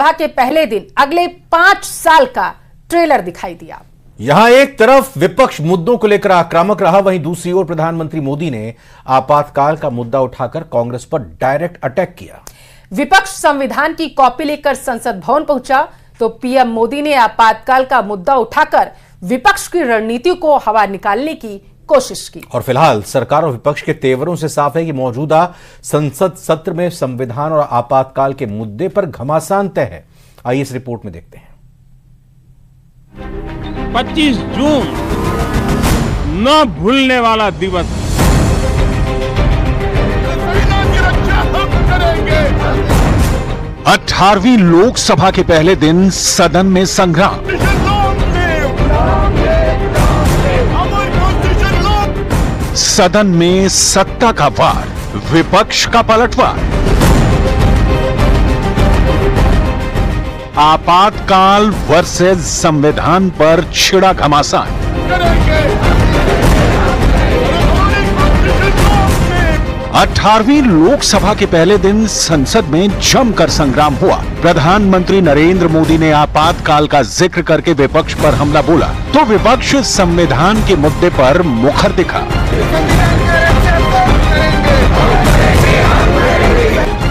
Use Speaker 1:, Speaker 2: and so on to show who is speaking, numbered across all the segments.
Speaker 1: सभा के पहले दिन अगले पाँच साल का ट्रेलर दिखाई दिया।
Speaker 2: यहाँ एक तरफ़ विपक्ष मुद्दों को लेकर आक्रामक रहा वहीं दूसरी ओर प्रधानमंत्री मोदी ने आपातकाल का मुद्दा उठाकर कांग्रेस पर डायरेक्ट अटैक किया।
Speaker 1: विपक्ष संविधान की कॉपी लेकर संसद भवन पहुँचा तो पीएम मोदी ने आपातकाल का मुद्दा उठाकर विपक्ष की रणनीति को हवा निकालने की कोशिश की।
Speaker 2: और फ़िलहाल सरकार और विपक्ष के तेवरों से साफ़ है कि मौजूदा संसद सत्र में संविधान और आपातकाल के मुद्दे पर घमासान तय है। आइए इस रिपोर्ट में देखते हैं।
Speaker 3: 25 जून न भूलने वाला दिवस।
Speaker 4: अठारहवीं लोकसभा के पहले दिन सदन में संग्राम। सदन में सत्ता का वार विपक्ष का पलटवार। आपातकाल वर्सेस संविधान पर छिड़ा घमासान। अठारहवीं लोकसभा के पहले दिन संसद में जमकर संग्राम हुआ। प्रधानमंत्री नरेंद्र मोदी ने आपातकाल का ज़िक्र करके विपक्ष पर हमला बोला तो विपक्ष संविधान के मुद्दे पर मुखर दिखा।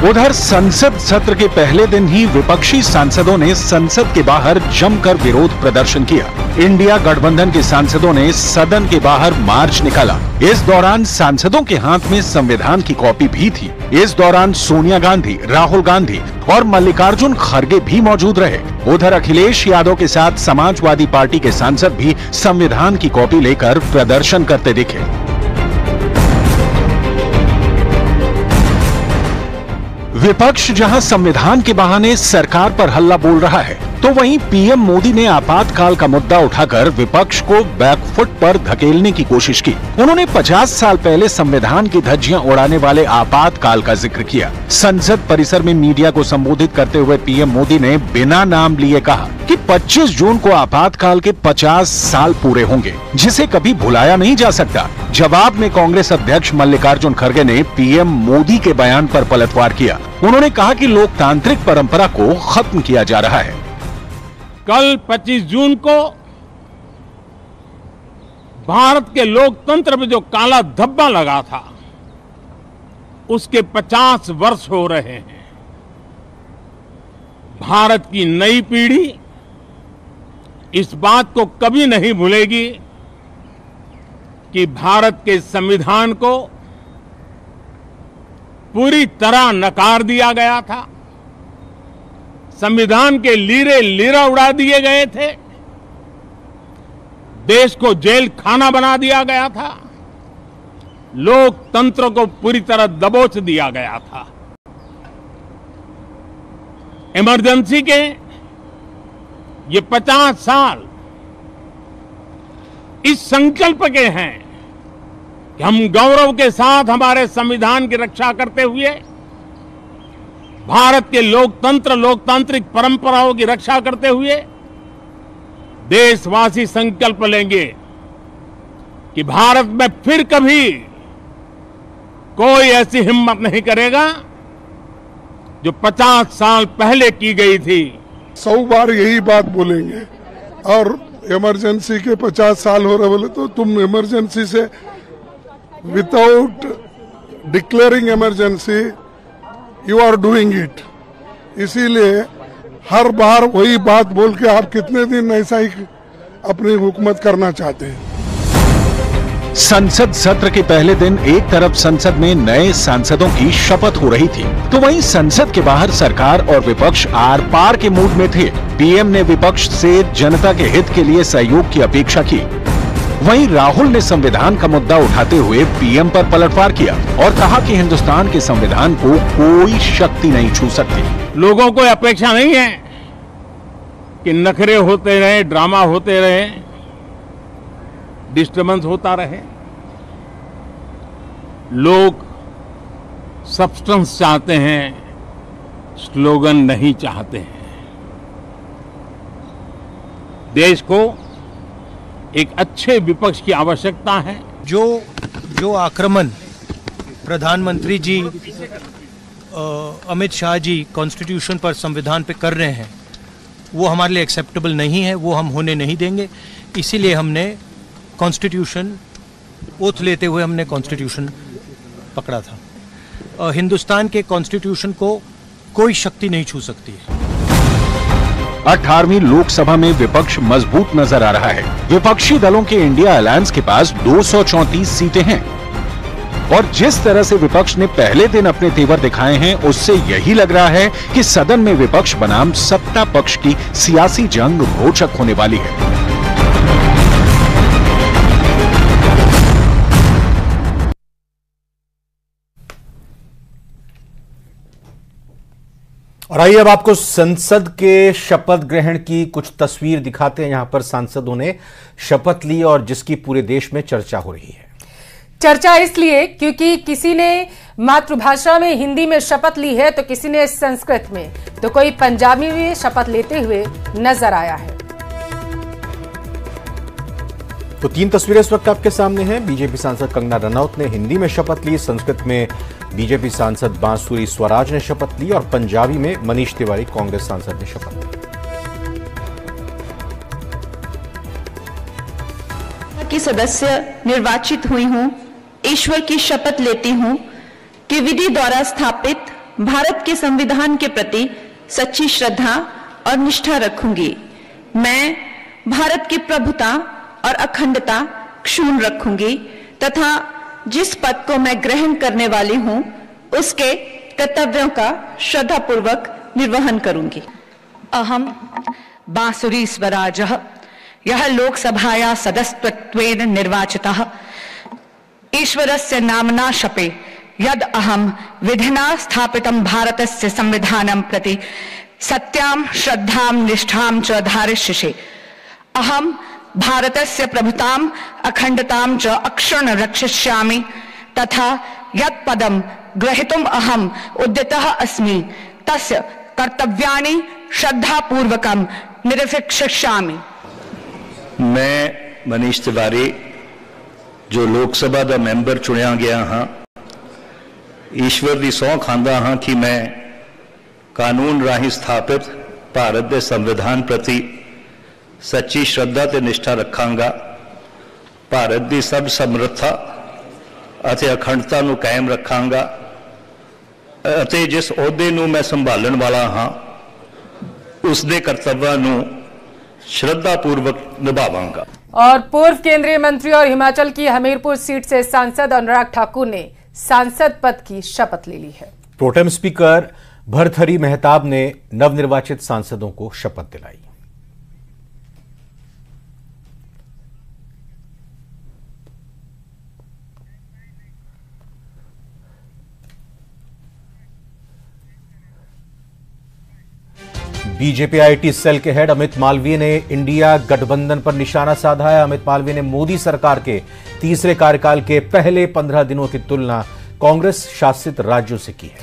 Speaker 4: उधर संसद सत्र के पहले दिन ही विपक्षी सांसदों ने संसद के बाहर जमकर विरोध प्रदर्शन किया। इंडिया गठबंधन के सांसदों ने सदन के बाहर मार्च निकाला। इस दौरान सांसदों के हाथ में संविधान की कॉपी भी थी। इस दौरान सोनिया गांधी, राहुल गांधी और मल्लिकार्जुन खड़गे भी मौजूद रहे। उधर अखिलेश यादव के साथ समाजवादी पार्टी के सांसद भी संविधान की कॉपी लेकर प्रदर्शन करते दिखे। विपक्ष जहाँ संविधान के बहाने सरकार पर हल्ला बोल रहा है तो वहीं पीएम मोदी ने आपातकाल का मुद्दा उठाकर विपक्ष को बैकफुट पर धकेलने की कोशिश की। उन्होंने 50 साल पहले संविधान की धज्जियाँ उड़ाने वाले आपातकाल का ज़िक्र किया। संसद परिसर में मीडिया को संबोधित करते हुए पीएम मोदी ने बिना नाम लिए कहा कि 25 जून को आपातकाल के 50 साल पूरे होंगे, जिसे कभी भुलाया नहीं जा सकता। जवाब में कांग्रेस अध्यक्ष मल्लिकार्जुन खड़गे ने पीएम मोदी के बयान पर पलटवार किया। उन्होंने कहा कि लोकतांत्रिक परंपरा को खत्म किया जा रहा है।
Speaker 3: कल 25 जून को भारत के लोकतंत्र में जो काला धब्बा लगा था, उसके 50 वर्ष हो रहे हैं। भारत की नई पीढ़ी इस बात को कभी नहीं भूलेगी कि भारत के संविधान को पूरी तरह नकार दिया गया था। संविधान के लीरे लीरा उड़ा दिए गए थे। देश को जेल खाना बना दिया गया था। लोकतंत्र को पूरी तरह दबोच दिया गया था। इमरजेंसी के ये पचास साल इस संकल्प के हैं कि हम गौरव के साथ हमारे संविधान की रक्षा करते हुए भारत के लोकतंत्र, लोकतांत्रिक परंपराओं की रक्षा करते हुए देशवासी संकल्प लेंगे कि भारत में फिर कभी कोई ऐसी हिम्मत नहीं करेगा जो 50 साल पहले की गई थी।
Speaker 5: सौ बार यही बात बोलेंगे। और इमरजेंसी के 50 साल हो रहे बोले तो तुम इमरजेंसी से without declaring emergency you are doing it इसीलिए हर बार वही बात बोल के आप कितने दिन ऐसा ही अपनी हुकूमत करना चाहते हैं।
Speaker 4: संसद सत्र के पहले दिन एक तरफ़ संसद में नए सांसदों की शपथ हो रही थी तो वहीं संसद के बाहर सरकार और विपक्ष आर पार के मूड में थे। पीएम ने विपक्ष से जनता के हित के लिए सहयोग की अपेक्षा की। वहीं राहुल ने संविधान का मुद्दा उठाते हुए पीएम पर पलटवार किया और कहा कि हिंदुस्तान के संविधान को कोई शक्ति नहीं छू सकती।
Speaker 3: लोगों को अपेक्षा नहीं है कि नखरे होते रहे, ड्रामा होते रहे डिस्टर्बेंस होता रहे। लोग सब्सटेंस चाहते हैं स्लोगन नहीं चाहते हैं। देश को एक अच्छे विपक्ष की आवश्यकता है।
Speaker 6: जो जो आक्रमण प्रधानमंत्री जी अमित शाह जी कॉन्स्टिट्यूशन पर संविधान पे कर रहे हैं, वो हमारे लिए एक्सेप्टेबल नहीं है, वो हम होने नहीं देंगे। इसीलिए हमने कॉन्स्टिट्यूशन ओथ लेते हुए हमने कॉन्स्टिट्यूशन पकड़ा था। हिंदुस्तान के कॉन्स्टिट्यूशन को कोई शक्ति नहीं छू सकती है।
Speaker 4: 18वीं लोकसभा में विपक्ष मज़बूत नज़र आ रहा है। विपक्षी दलों के इंडिया अलायंस के पास दो सीटें हैं। और जिस तरह से विपक्ष ने पहले दिन अपने तेवर दिखाए हैं, उससे यही लग रहा है कि सदन में विपक्ष बनाम सत्ता पक्ष की सियासी जंग रोचक होने वाली है।
Speaker 2: और आइए अब आपको संसद के शपथ ग्रहण की कुछ तस्वीर दिखाते हैं यहाँ पर सांसदों ने शपथ ली और जिसकी पूरे देश में चर्चा हो रही है।
Speaker 1: चर्चा इसलिए क्योंकि किसी ने मातृभाषा में हिंदी में शपथ ली है तो किसी ने संस्कृत में। तो कोई पंजाबी में शपथ लेते हुए नज़र आया है।
Speaker 2: तो तीन तस्वीरें इस वक्त आपके सामने हैं। बीजेपी सांसद कंगना रनौत ने हिंदी में शपथ ली, संस्कृत में बीजेपी सांसद बांसुरी स्वराज ने शपथ ली और पंजाबी में मनीष तिवारी, कांग्रेस सांसद, ने शपथ ली।
Speaker 7: की सदस्य निर्वाचित हुई हूँ, ईश्वर की शपथ लेती हूँ कि विधि द्वारा स्थापित भारत के संविधान के प्रति सच्ची श्रद्धा और निष्ठा रखूँगी। मैं भारत की प्रभुता और अखंडता क्षुण रखूँगी, तथा जिस पद को मैं ग्रहण करने वाली हूँ, उसके कर्तव्यों का श्रद्धापूर्वक निर्वहन करूँगी।
Speaker 8: अहम बांसुरी स्वराज यह लोकसभाया सदस्यत्वेन निर्वाचितः। ईश्वरस्य नाम्ना शपे, यद अहम विधिना स्थापितं भारतस्य संविधानं प्रति सत्यां, श्रद्धां, निष्ठां च धारयिष्ये अहम भारतस्य प्रभुताम् अखण्डतां च अक्षुण्ण रक्षिष्यामि तथा यत् पदं ग्रहीतुम् अहम् उद्यतः अस्मि तस्य कर्तव्यानि श्रद्धापूर्वकं निरपेक्षिष्यामि
Speaker 9: ਮੈਂ ਮਨੀਸ਼ ਤਿਵਾਰੀ ਜੋ ਲੋਕ ਸਭਾ ਦਾ ਮੈਂਬਰ ਚੁਣਿਆ ਗਿਆ ਹਾਂ ਈਸ਼ਵਰ ਦੀ ਸਹੁੰ ਖਾਂਦਾ ਹਾਂ ਕਿ ਮੈਂ ਕਾਨੂੰਨ ਰਾਹੀਂ ਸਥਾਪਿਤ ਭਾਰਤ ਦੇ ਸੰਵਿਧਾਨ ਪ੍ਰਤੀ ਸੱਚੀ ਸ਼ਰਧਾ ਤੇ ਨਿਸ਼ਠਾ ਰੱਖਾਂਗਾ ਭਾਰਤ ਦੀ ਸਭ ਸਮਰੱਥਾ ਅਤੇ ਅਖੰਡਤਾ ਨੂੰ ਕਾਇਮ ਰੱਖਾਂਗਾ ਅਤੇ ਜਿਸ ਅਹੁਦੇ ਨੂੰ ਮੈਂ ਸੰਭਾਲਣ ਵਾਲਾ ਹਾਂ ਉਸ ਦੇ ਕਰਤੱਵਾਂ ਨੂੰ श्रद्धापूर्वक निभावांगा
Speaker 1: और पूर्व केंद्रीय मंत्री और हिमाचल की हमीरपुर सीट से सांसद अनुराग ठाकुर ने सांसद पद की शपथ ले ली है
Speaker 2: प्रोटेम स्पीकर भरथरी मेहताब ने नवनिर्वाचित सांसदों को शपथ दिलाई बीजेपी आईटी सेल के हेड अमित मालवीय ने इंडिया गठबंधन पर निशाना साधा है। अमित मालवीय ने मोदी सरकार के तीसरे कार्यकाल के पहले पंद्रह दिनों की तुलना कांग्रेस शासित राज्यों से की है।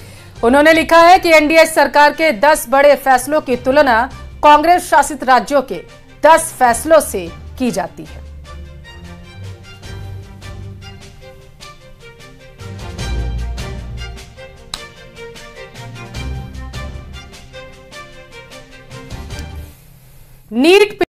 Speaker 1: उन्होंने लिखा है कि एनडीए सरकार के 10 बड़े फैसलों की तुलना कांग्रेस शासित राज्यों के 10 फैसलों से की जाती है। Niet p...